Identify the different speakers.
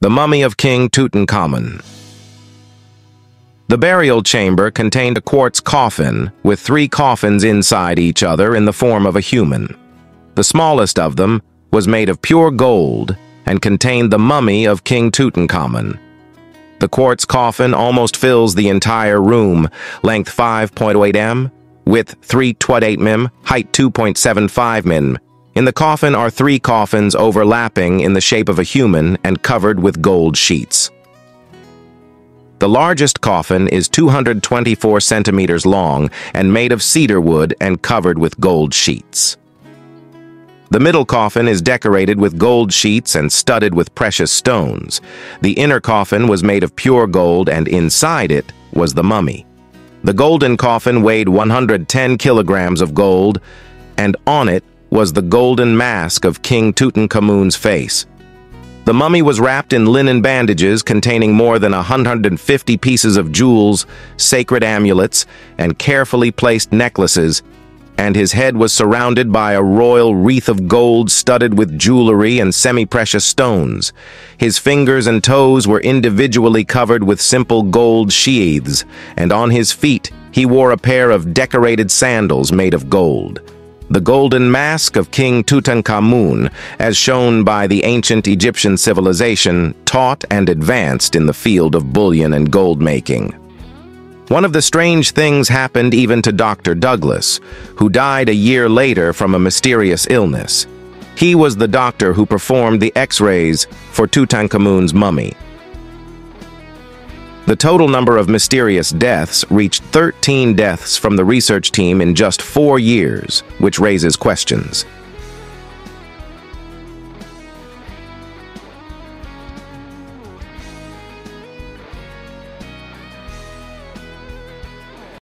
Speaker 1: The Mummy of King Tutankhamun The burial chamber contained a quartz coffin with three coffins inside each other in the form of a human. The smallest of them was made of pure gold and contained the mummy of King Tutankhamun. The quartz coffin almost fills the entire room, length 5.08 m, width 3.28 mm, height 2.75 mm, in the coffin are three coffins overlapping in the shape of a human and covered with gold sheets. The largest coffin is 224 centimeters long and made of cedar wood and covered with gold sheets. The middle coffin is decorated with gold sheets and studded with precious stones. The inner coffin was made of pure gold and inside it was the mummy. The golden coffin weighed 110 kilograms of gold, and on it was the golden mask of King Tutankhamun's face. The mummy was wrapped in linen bandages containing more than 150 pieces of jewels, sacred amulets, and carefully placed necklaces, and his head was surrounded by a royal wreath of gold studded with jewelry and semi-precious stones. His fingers and toes were individually covered with simple gold sheaths, and on his feet he wore a pair of decorated sandals made of gold. The golden mask of King Tutankhamun, as shown by the ancient Egyptian civilization, taught and advanced in the field of bullion and gold making. One of the strange things happened even to Dr. Douglas, who died a year later from a mysterious illness. He was the doctor who performed the x-rays for Tutankhamun's mummy. The total number of mysterious deaths reached 13 deaths from the research team in just four years, which raises questions.